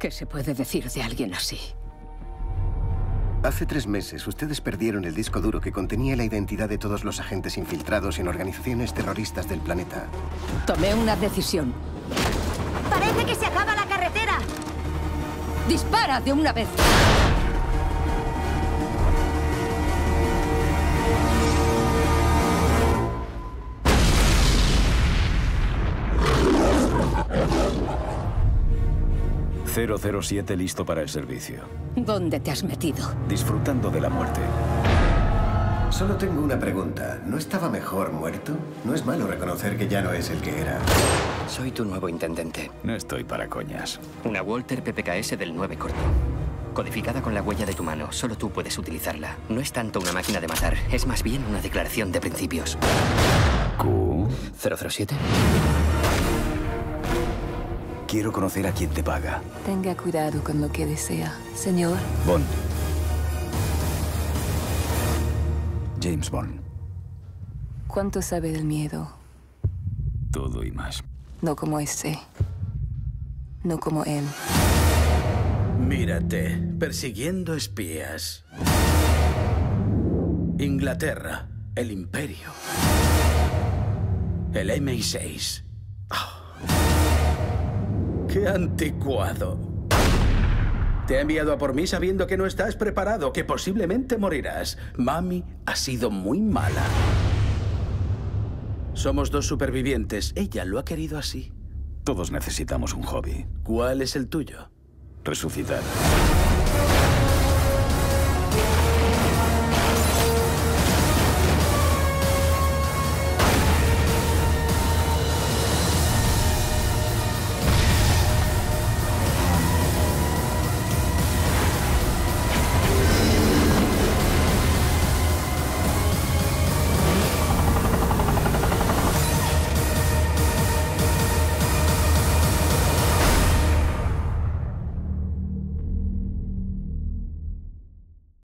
¿Qué se puede decir de alguien así? Hace tres meses, ustedes perdieron el disco duro que contenía la identidad de todos los agentes infiltrados en organizaciones terroristas del planeta. Tomé una decisión. ¡Parece que se acaba la carretera! ¡Dispara de una vez! ...007 listo para el servicio. ¿Dónde te has metido? Disfrutando de la muerte. Solo tengo una pregunta. ¿No estaba mejor muerto? No es malo reconocer que ya no es el que era. Soy tu nuevo intendente. No estoy para coñas. Una Walter PPKS del 9 corto. Codificada con la huella de tu mano. Solo tú puedes utilizarla. No es tanto una máquina de matar, es más bien una declaración de principios. Q. 007. Quiero conocer a quien te paga. Tenga cuidado con lo que desea, señor. Bond. James Bond. ¿Cuánto sabe del miedo? Todo y más. No como ese. No como él. Mírate, persiguiendo espías. Inglaterra, el imperio. El MI6. ¡Qué anticuado! Te ha enviado a por mí sabiendo que no estás preparado, que posiblemente morirás. Mami ha sido muy mala. Somos dos supervivientes. Ella lo ha querido así. Todos necesitamos un hobby. ¿Cuál es el tuyo? Resucitar.